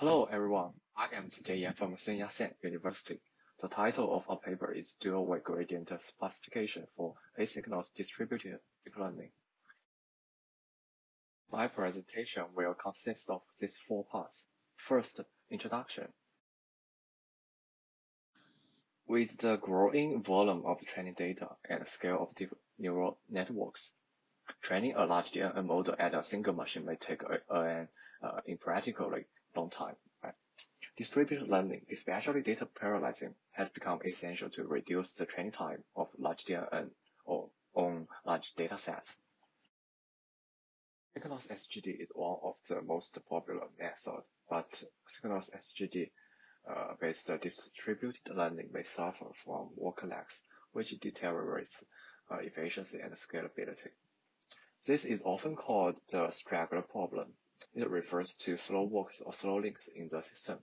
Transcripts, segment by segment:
Hello everyone, I am Zijian from Sun Yat-sen University. The title of our paper is Dual-Way Gradient Sparsification for Asynchronous Distributed Deep Learning. My presentation will consist of these four parts. First, introduction. With the growing volume of training data and scale of deep neural networks, training a large DNN model at a single machine may take an uh, impractically long time. Right? Distributed learning, especially data parallelism, has become essential to reduce the training time of large DNN or on large data sets. Synchronous SGD is one of the most popular methods, but synchronous SGD uh, based distributed learning may suffer from work lags, which deteriorates uh, efficiency and scalability. This is often called the straggler problem. It refers to slow walks or slow links in the system.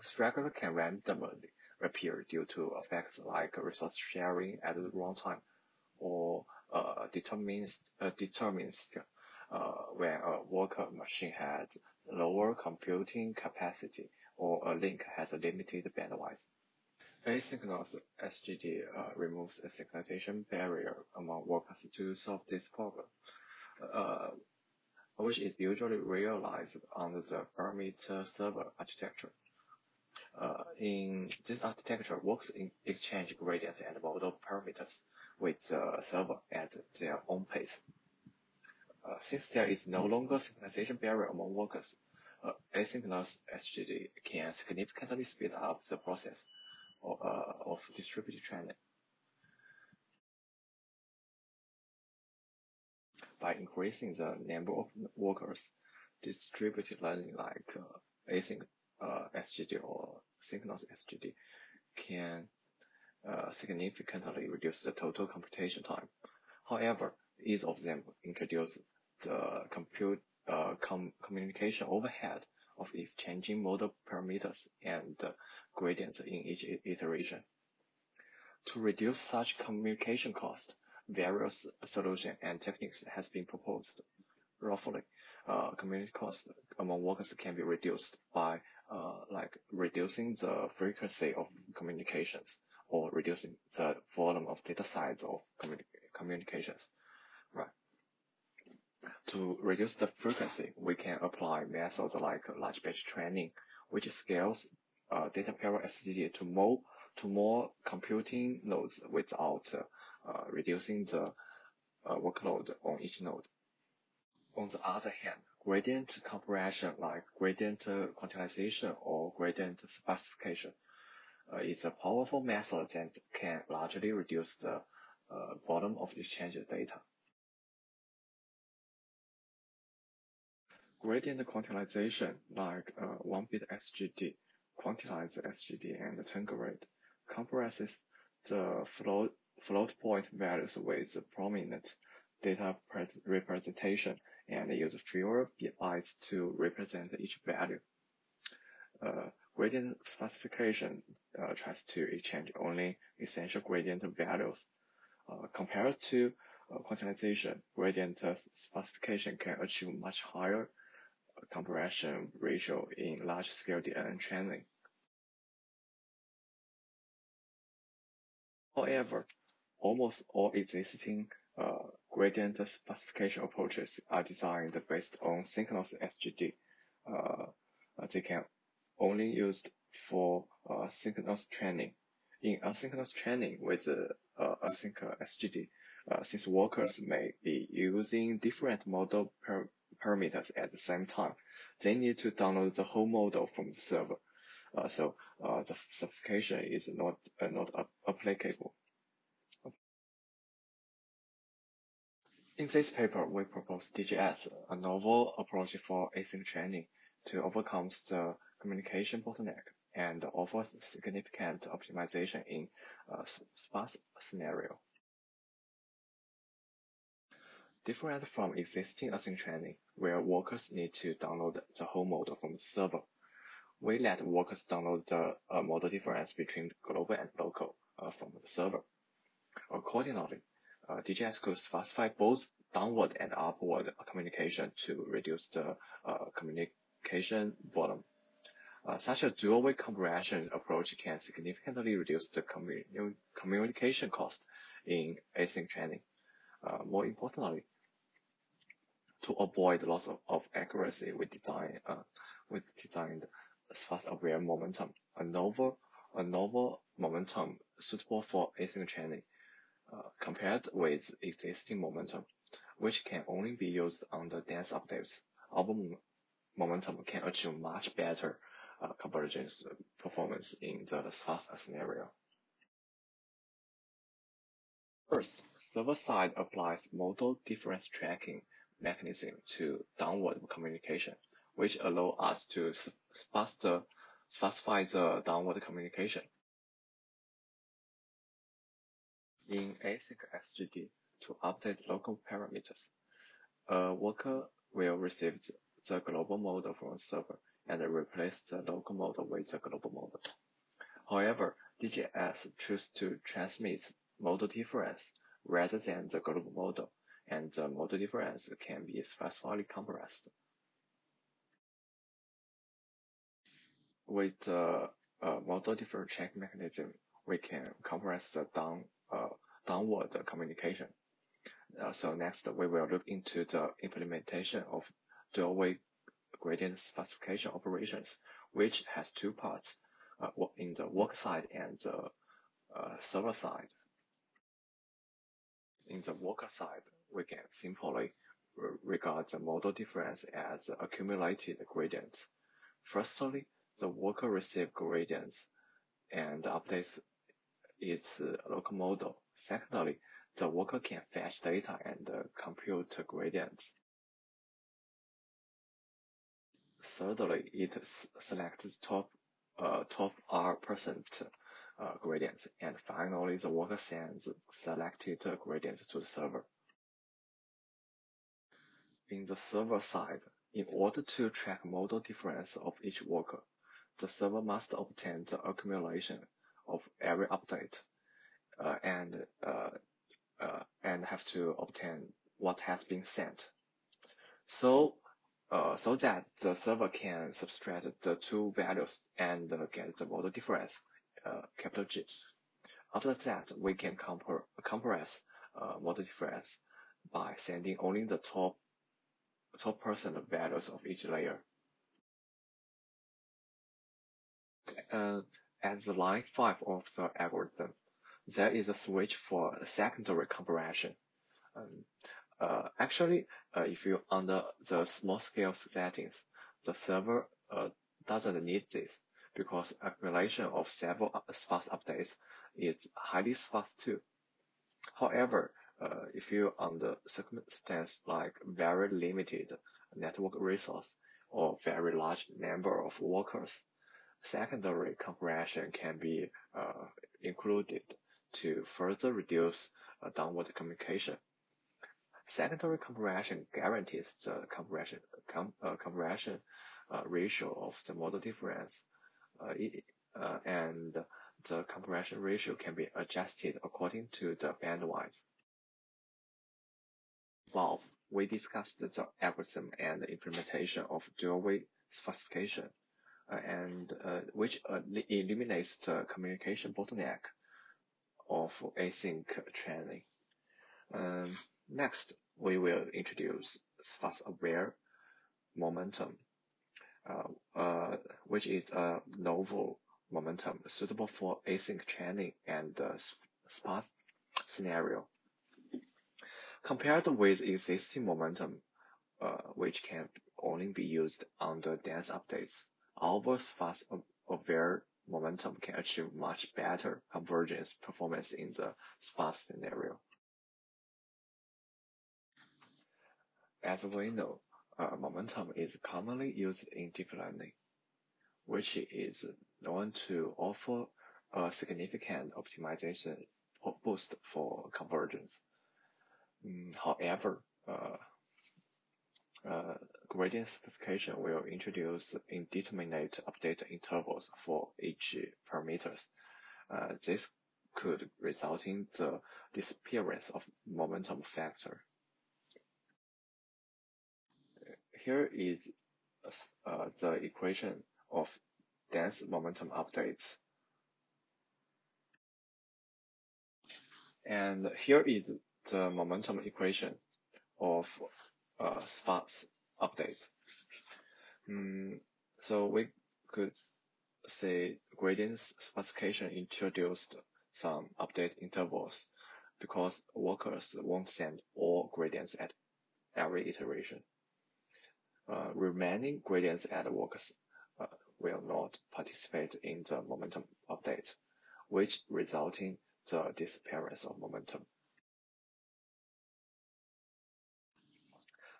A straggler can randomly appear due to effects like resource sharing at the wrong time or uh, determines, uh, determines uh, when a worker machine has lower computing capacity or a link has a limited bandwidth. Asynchronous SGD uh, removes a synchronization barrier among workers to solve this problem. Uh, which is usually realized under the parameter server architecture. Uh, in this architecture, works in exchange gradients and model parameters with the server at their own pace. Uh, since there is no longer synchronization barrier among workers, uh, asynchronous SGD can significantly speed up the process of, uh, of distributed training. By increasing the number of workers, distributed learning like uh, async uh, SGD or synchronous SGD can uh, significantly reduce the total computation time. However, each of them introduce the compute uh, com communication overhead of exchanging model parameters and gradients in each iteration. To reduce such communication cost, various solutions and techniques has been proposed. Roughly, uh, community cost among workers can be reduced by uh, like reducing the frequency of communications or reducing the volume of data size of communi communications. Right. To reduce the frequency, we can apply methods like large batch training, which scales uh, data parallel SGD to more to more computing nodes without uh, reducing the uh, workload on each node. On the other hand, gradient compression like gradient quantization or gradient sparsification uh, is a powerful method that can largely reduce the uh, volume of exchange data. Gradient quantization like uh, one-bit SGD, quantized SGD, and TernGrad compresses the float float point values with prominent data representation and use fewer bytes to represent each value. Uh, gradient sparsification uh, tries to exchange only essential gradient values. Uh, compared to uh, quantization, gradient sparsification can achieve much higher compression ratio in large-scale DNN training. However, almost all existing uh, gradient sparsification approaches are designed based on synchronous SGD. Uh, they can only used for uh, synchronous training. In asynchronous training with uh, async SGD, uh, since workers may be using different model per parameters at the same time, they need to download the whole model from the server. Uh, so uh, the sparsification is not uh, not applicable. In this paper, we propose DGS, a novel approach for async training to overcome the communication bottleneck and offers significant optimization in a sparse scenario. Different from existing async training, where workers need to download the whole model from the server, we let workers download the uh, model difference between global and local uh, from the server. Accordingly, uh, DGS could sparsify both downward and upward communication to reduce the uh, communication volume. Uh, such a dual-way compression approach can significantly reduce the commu communication cost in async training. Uh, more importantly, to avoid loss of, of accuracy, we design uh, we designed sparse-aware momentum, a novel a novel momentum suitable for async training, uh, compared with existing momentum, which can only be used on the dense updates. Our momentum can achieve much better uh, convergence performance in the sparse scenario. First, server-side applies model difference tracking mechanism to downward communication, which allow us to faster sparsify the downward communication. In async SGD, to update local parameters, a worker will receive the global model from the server and replace the local model with the global model. However, DGS choose to transmit model difference rather than the global model, and the model difference can be specifically compressed. With the uh, model difference check mechanism, we can compress the down downward communication. Uh, so next, we will look into the implementation of dual-way gradient sparsification operations, which has two parts, uh, in the work side and the uh, server side. In the worker side, we can simply regard the model difference as accumulated gradients. Firstly, the worker receives gradients and updates its local model. Secondly, the worker can fetch data and compute gradients. Thirdly, it selects top uh, top R percent uh, gradients, and finally, the worker sends selected gradients to the server. In the server side, in order to track model difference of each worker, the server must obtain the accumulation of every update uh, and uh, uh, and have to obtain what has been sent. So uh, so that the server can subtract the two values and get the model difference, capital G. After that, we can compare, compress model difference by sending only the top top percent values of each layer. Uh, at the line 5 of the algorithm, there is a switch for secondary compression. Um, uh, actually, uh, if you under the small scale settings, the server uh, doesn't need this because accumulation of several sparse updates is highly sparse too. However, uh, if you under circumstance like very limited network resource or very large number of workers, secondary compression can be uh, included to further reduce uh, downward communication. Secondary compression guarantees the compression, com, uh, compression uh, ratio of the model difference, uh, uh, and the compression ratio can be adjusted according to the bandwidth. Above, we discussed the algorithm and the implementation of dual-way sparsification, and which eliminates the communication bottleneck of async training. Um, Next, we will introduce sparse-aware momentum, uh, uh, which is a novel momentum suitable for async training and uh, sparse scenario. Compared with existing momentum, uh, which can only be used under dense updates, our sparse-aware momentum can achieve much better convergence performance in the sparse scenario. As we know, uh, momentum is commonly used in deep learning, which is known to offer a significant optimization boost for convergence. Mm, however, uh, uh, gradient sparsification will introduce indeterminate update intervals for each parameters. Uh, this could result in the disappearance of momentum factor. here is uh, the equation of dense momentum updates. And here is the momentum equation of uh, sparse updates. Mm, so we could say gradient sparsification introduced some update intervals because workers won't send all gradients at every iteration. Uh, remaining gradients at workers uh, will not participate in the momentum update, which resulting the disappearance of momentum.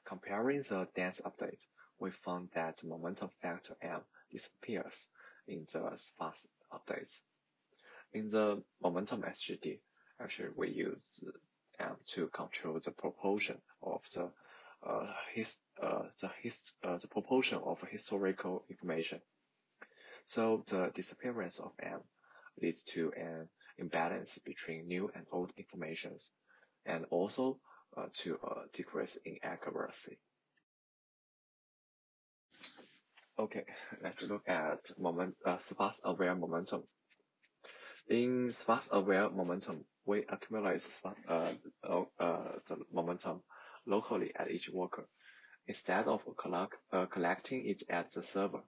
Comparing the dense update, we found that the momentum factor M disappears in the sparse updates. In the momentum SGD, actually we use M to control the proportion of the uh, his, uh, the, his, uh, the proportion of historical information. So the disappearance of M leads to an imbalance between new and old informations, and also to a decrease in accuracy. Okay, let's look at moment, uh, sparse-aware momentum. In sparse-aware momentum, we accumulate uh, uh, the momentum locally at each worker instead of collect, uh, collecting it at the server.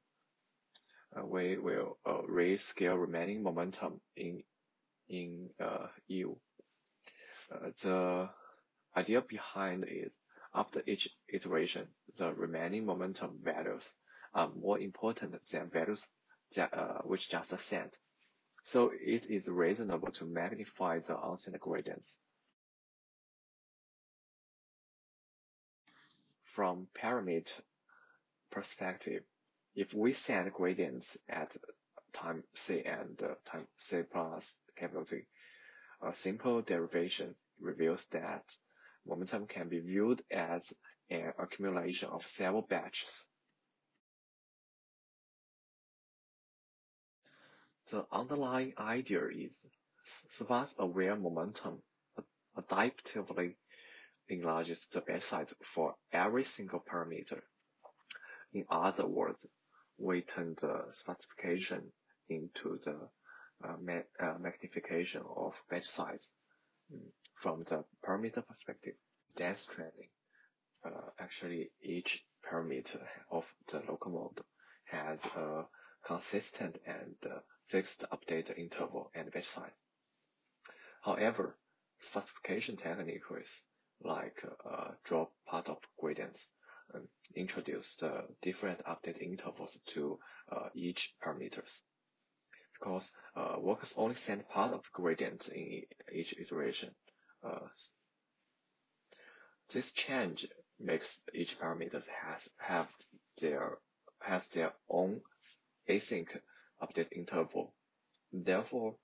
Uh, we will uh, rescale remaining momentum in in uh, EU. Uh, the idea behind is after each iteration, the remaining momentum values are more important than values that, uh, which just sent. So it is reasonable to magnify the unsent gradients. From parameter perspective, if we send gradients at time c and uh, time c plus capital T, a simple derivation reveals that momentum can be viewed as an accumulation of several batches. The underlying idea is sparse-aware momentum adaptively enlarges the batch size for every single parameter. In other words, we turn the sparsification into the uh, ma uh, magnification of batch size mm, from the parameter perspective. Dense training, uh, actually each parameter of the local model has a consistent and uh, fixed update interval and batch size. However, sparsification techniques like uh, drop part of gradients um, introduce different update intervals to uh, each parameters because uh, workers only send part of gradient in each iteration. Uh, this change makes each parameters has have their has their own async update interval. Therefore,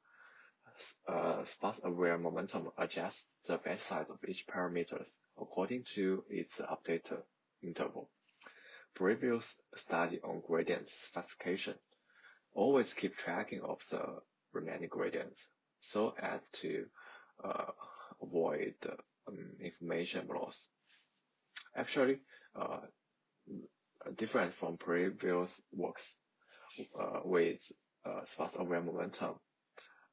uh, sparse-aware momentum adjusts the batch size of each parameters according to its update interval. Previous study on gradient sparsification always keep tracking of the remaining gradients so as to uh, avoid um, information loss. Actually, uh, different from previous works uh, with uh, sparse-aware momentum,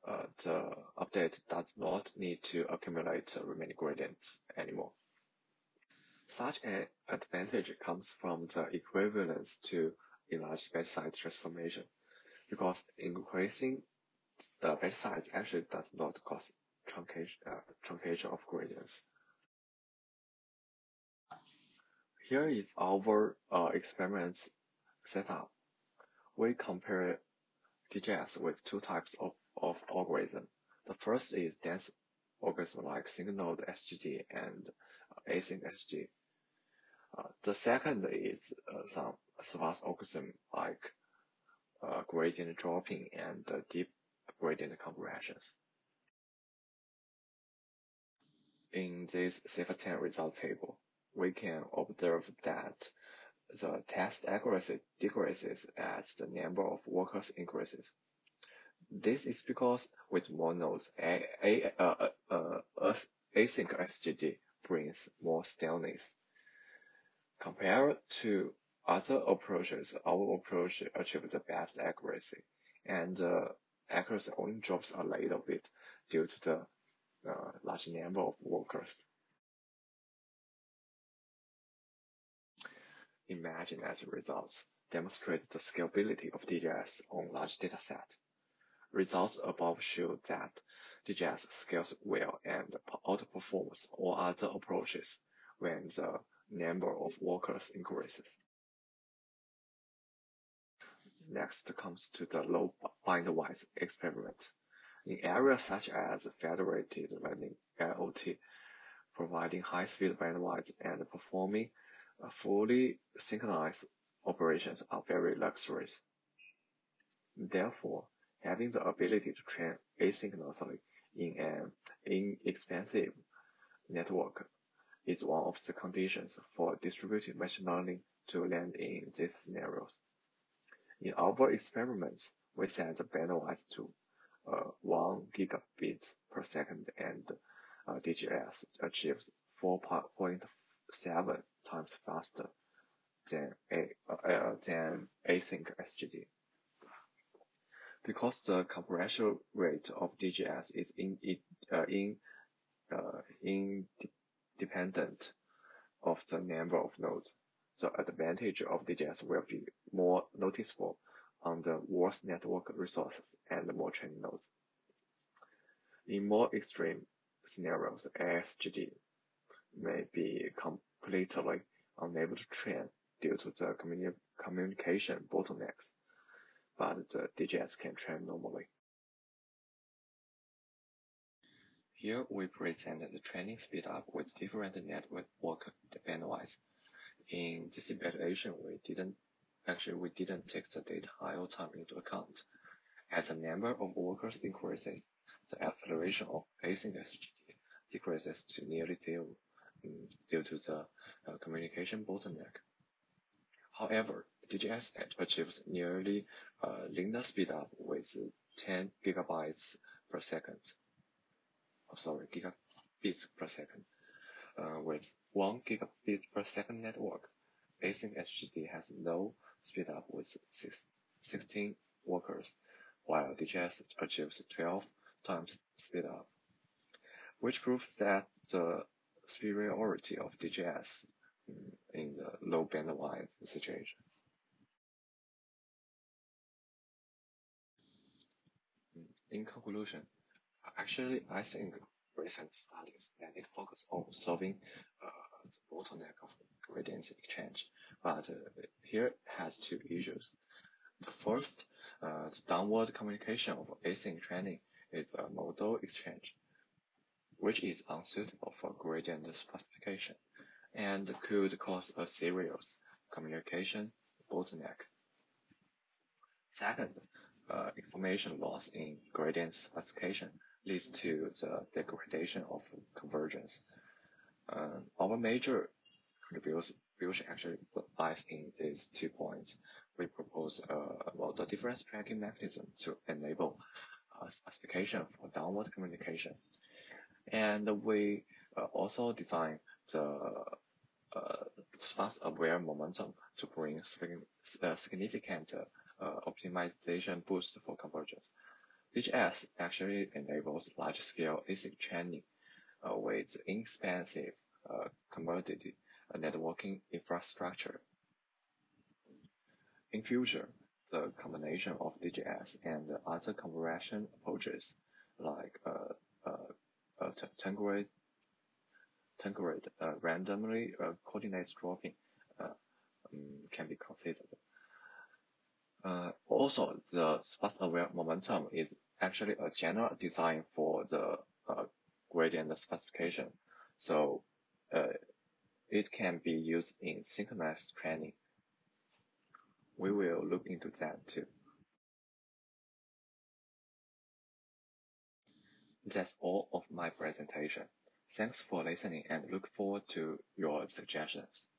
uh, the update does not need to accumulate remaining gradients anymore. Such an advantage comes from the equivalence to enlarged batch size transformation because increasing the batch size actually does not cause truncation, uh, truncation of gradients. Here is our uh, experiments setup. We compare DGS with two types of, of algorithm. The first is dense algorithm like single node SGD and async SGD. Uh, the second is uh, some sparse algorithm like uh, gradient dropping and uh, deep gradient compressions. In this CIFAR10 result table, we can observe that the test accuracy decreases as the number of workers increases. This is because with more nodes, a, a, uh, uh, uh, async SGD brings more staleness. Compared to other approaches, our approach achieves the best accuracy, and uh, accuracy only drops a little bit due to the uh, Uh, large number of workers. ImageNet that results demonstrate the scalability of DGS on large dataset. Results above show that DGS scales well and outperforms all other approaches when the number of workers increases. Next comes to the low bandwidth experiment. In areas such as federated learning IoT, providing high-speed bandwidth and performing fully synchronized operations are very luxurious. Therefore, having the ability to train asynchronously in an inexpensive network is one of the conditions for distributed machine learning to land in these scenarios. In our experiments, we set the bandwidth to uh, 1 gigabits per second and uh, DGS achieves 4.7 times faster than, a, uh, than async SGD. Because the compression rate of DGS is in, uh, in, uh, independent of the number of nodes, the advantage of DGS will be more noticeable on the worst network resources and more training nodes. In more extreme scenarios, ASGD may be completely unable to train due to the communi communication bottlenecks, but the DGS can train normally. Here we present the training speed up with different network bandwidth in this evaluation, we didn't actually we didn't take the data IO time into account. As the number of workers increases, the acceleration of async SGD decreases to nearly zero um, due to the uh, communication bottleneck. However, DGS achieves nearly uh, linear speedup with 10 gigabytes per second. Oh, sorry, gigabits per second uh, with 1 gigabit per second network. Async SGD has no speedup with 16 workers, while DGS achieves 12 times speed up, which proves that the superiority of DGS in the low bandwidth situation. In conclusion, actually, I think recent studies mainly focus on solving uh, the bottleneck of gradient exchange, but uh, here has two issues. The first, uh, the downward communication of async training is a model exchange, which is unsuitable for gradient sparsification and could cause a serious communication bottleneck. Second, uh, information loss in gradient sparsification leads to the degradation of convergence. Uh, our major actually lies in these two points. We propose a model difference tracking mechanism to enable uh, sparsification for downward communication. And we uh, also design the uh, sparse-aware momentum to bring uh, significant uh, optimization boost for convergence. DGS actually enables large-scale async training uh, with inexpensive uh, commodity networking infrastructure. In future, the combination of DGS and other conversion approaches like uh, uh, uh, TernGrad, TernGrad uh, randomly uh, coordinate dropping uh, um, can be considered. Uh, also, the sparse-aware momentum is actually a general design for the uh, gradient sparsification. So it can be used in synchronized training. We will look into that too. That's all of my presentation. Thanks for listening and look forward to your suggestions.